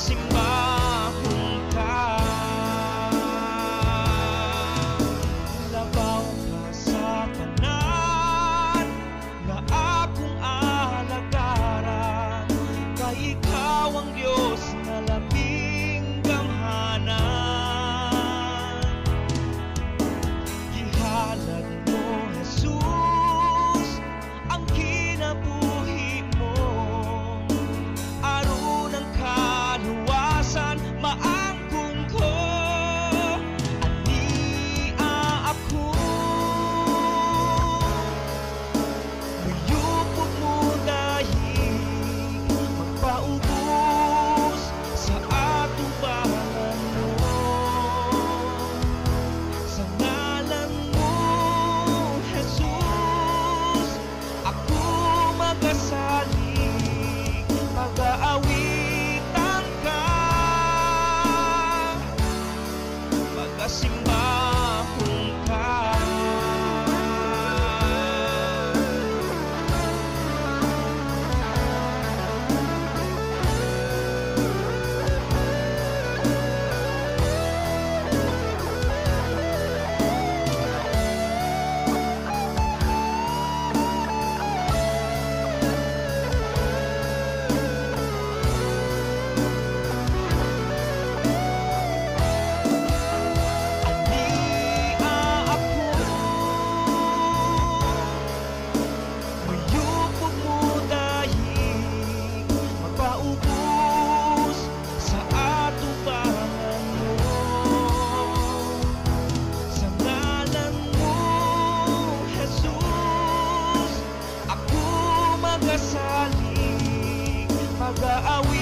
magasimbahon Magasalig Mag-aawitan